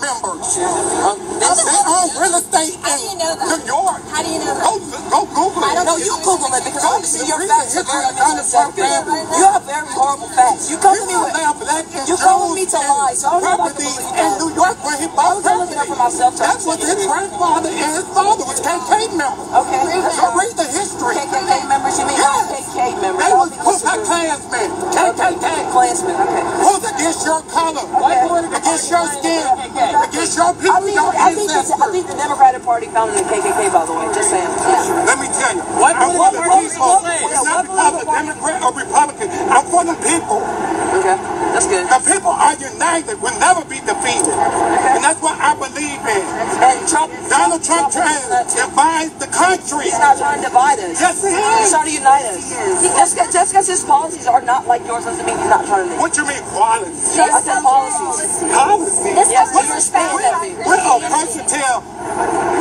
members. They own real estate How do you know in that? New York. How do you know that? go go Google it. No, you Google it because obviously your facts are very of Donald Trump misconcepted. family. You have very horrible facts. You come to me with black and You calling me to lie, so I don't know if I can properties believe in. New York where he bought was gonna up for myself. trying That was his grandfather and his father was KK members. Okay. So read the history. KKK members, you mean Yes. KKK members? They I don't was Ku that's. Klansmen. KKK. Klansmen, okay. Who's against your color? Okay. Against your skin? Against your I people, think, your I think, I think the Democratic Party founded the KKK, by the way. Just saying. Yeah. Let me tell you. What I'm for the political people. It's not it? because of Democrat or Republican. I'm for the people. Okay. That's good. The people are united, will never be defeated. Okay. And that's what I believe in. Trump, Donald Trump trying to divide the country. He's not trying to divide us. Yes, he is. He's trying to unite us. Just because, just because his policies are not like yours doesn't mean he's not trying to. What do you mean quality? I said policies. Policy. Yes, but you're expanding that. We're a person tell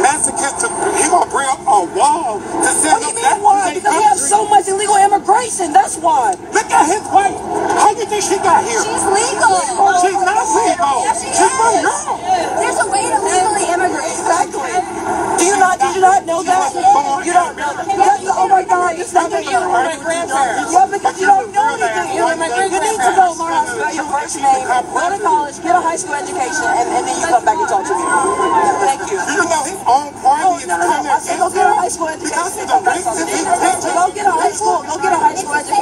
masochist to, he gonna bring up a wall to send What do them you back mean why? to Because we have so much illegal immigration. That's why. Look at his wife. How do you think she got here? She's legal. She's not legal. Yes, she She's from. Europe. There's a way to legally immigrate. Exactly. Do you not? Did you not know that? You don't know that. That's, oh my God! It's not that you. Yeah, because you don't know anything. You you need to go learn how to spell your first name, go to college, get a high school education, and, and then you come back and talk to me. Thank you. Do you know his own party oh, is no, no, no. I said go get a high school education. Because of and the come back and talk to me. racist So go get a high school. Go get a high school education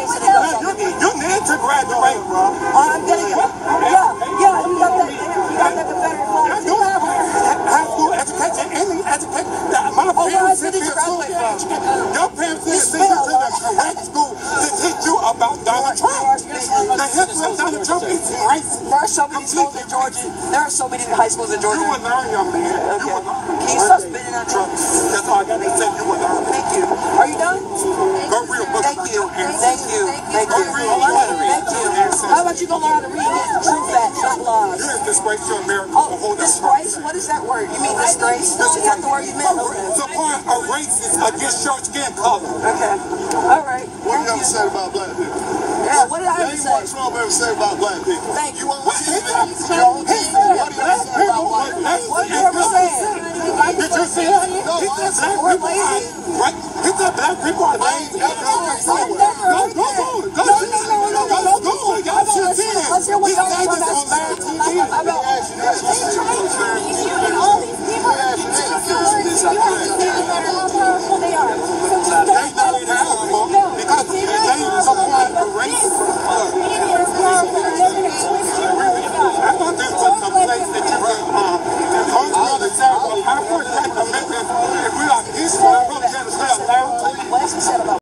Donald Trump. The history of Donald Trump is racist. There are so many schools in Georgia. There are so many high schools in Georgia. You will learn, young man. You Okay. will learn. Can you stop spitting that truck? That's all I got to say. You will learn. Thank you. Are you done? Go read a book Thank about you. Thank you. Thank you. Thank you. How about you go learn how to read true facts, not You lies? didn't disgrace your America Oh, disgrace? What is that word? You mean disgrace? Is that the word you meant? Okay. Support a racist against your skin color. Okay. All right. What Thank you ever you. say about black people? Yeah, what did I ever what say? Trump ever say about black people. Thank you. You on TV? You on TV? What do you ever say about black people? What did you ever say? Did you see that? He said black We're lazy. right. He said black people are lazy.